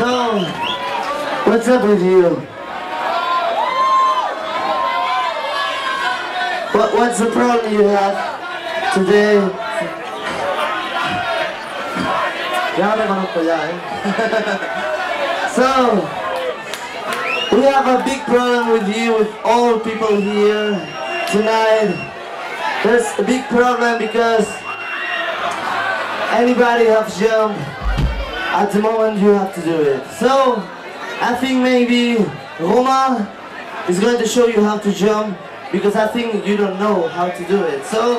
What's up with you? What, what's the problem you have today? Eh. so, we have a big problem with you, with all people here tonight. There's a big problem because anybody have jump, at the moment you have to do it. So, I think maybe Roma is going to show you how to jump because I think you don't know how to do it. So,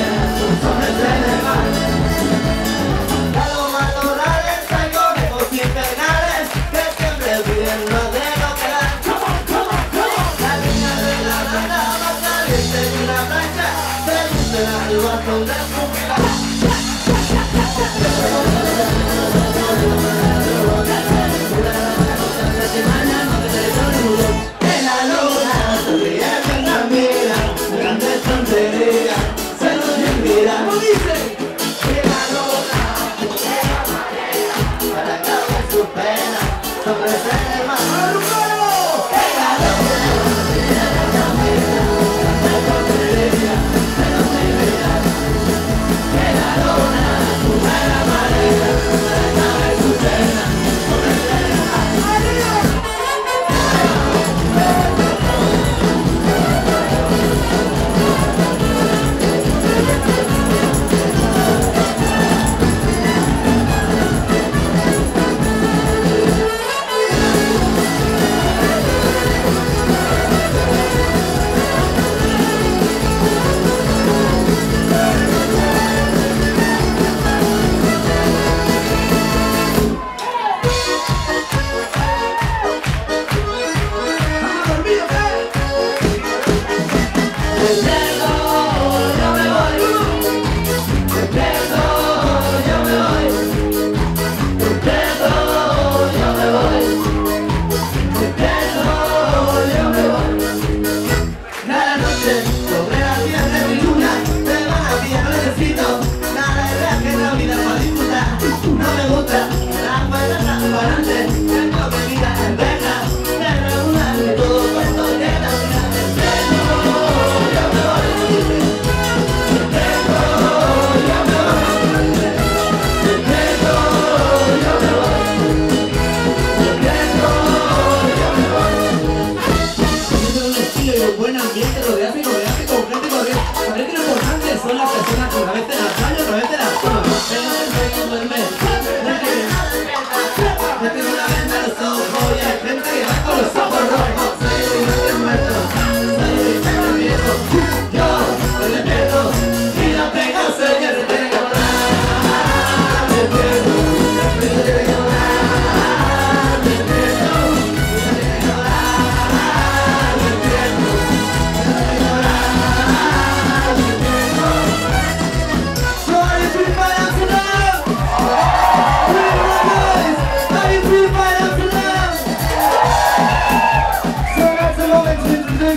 Let gente, los gráficos, gráficos, gráficos, gráficos. Saber que lo importante son las personas que una vez te la playa, otra vez te la toman. Duerme, duerme, duerme.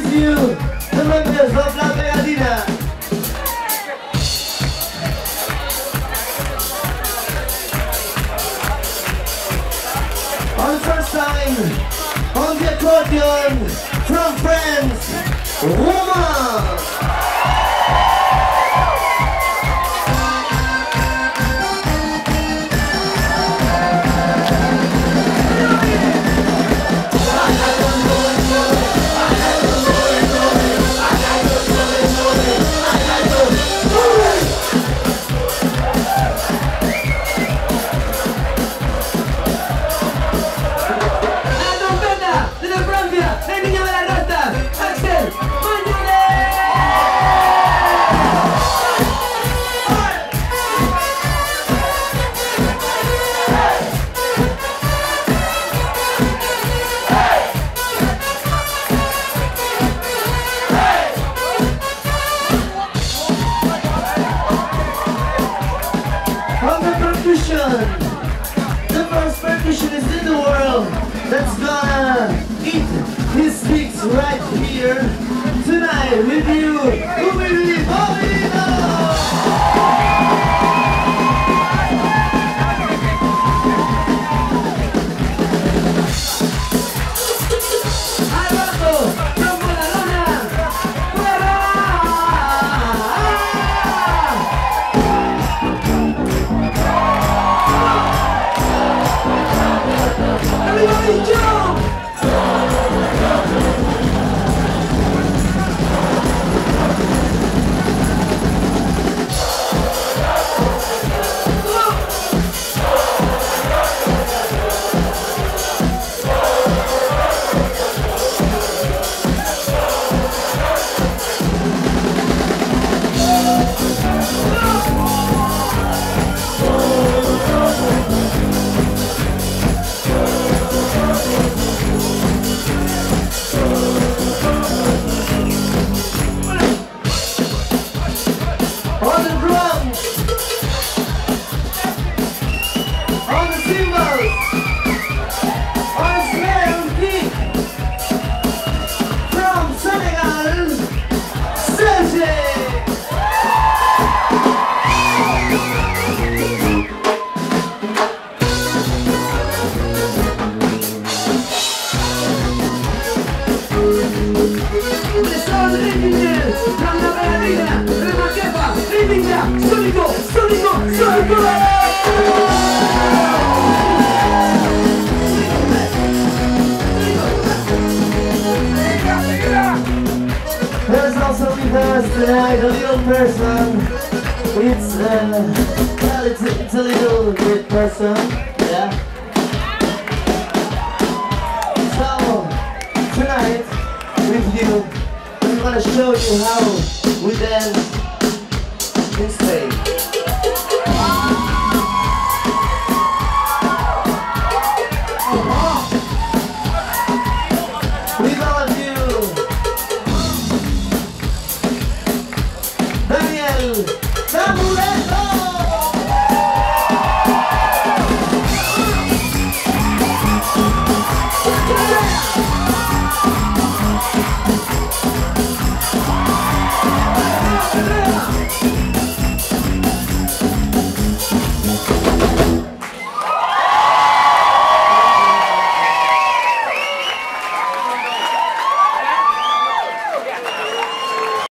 thank you the members of La Pegatina. On first time, on the accordion, from France, Romain. girl that's gonna eat his sticks right here tonight with you. Who will be like a little person. It's a, well, it's a, it's a little bit person. Yeah. So tonight with you, I'm gonna show you how we dance in space.